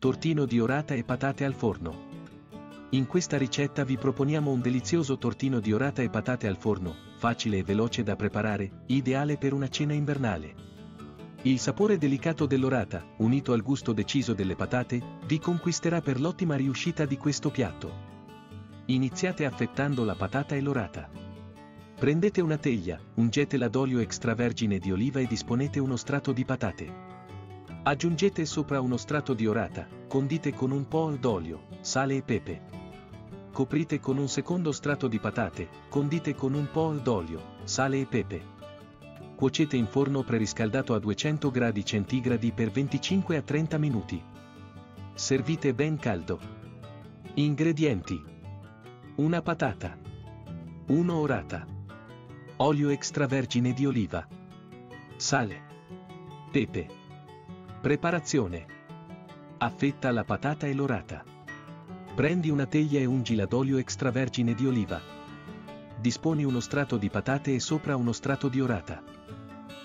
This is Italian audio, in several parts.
Tortino di orata e patate al forno. In questa ricetta vi proponiamo un delizioso tortino di orata e patate al forno, facile e veloce da preparare, ideale per una cena invernale. Il sapore delicato dell'orata, unito al gusto deciso delle patate, vi conquisterà per l'ottima riuscita di questo piatto. Iniziate affettando la patata e l'orata. Prendete una teglia, ungetela d'olio extravergine di oliva e disponete uno strato di patate. Aggiungete sopra uno strato di orata, condite con un po' d'olio, sale e pepe. Coprite con un secondo strato di patate, condite con un po' d'olio, sale e pepe. Cuocete in forno preriscaldato a 200 gradi centigradi per 25 a 30 minuti. Servite ben caldo. Ingredienti. Una patata. 1 orata. Olio extravergine di oliva. Sale. Pepe. Preparazione. Affetta la patata e l'orata. Prendi una teglia e ungila d'olio extravergine di oliva. Disponi uno strato di patate e sopra uno strato di orata.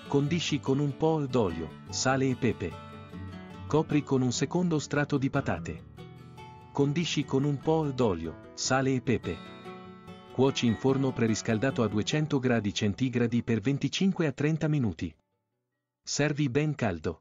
Condisci con un po' d'olio, sale e pepe. Copri con un secondo strato di patate. Condisci con un po' d'olio, sale e pepe. Cuoci in forno preriscaldato a 200 gradi centigradi per 25 a 30 minuti. Servi ben caldo.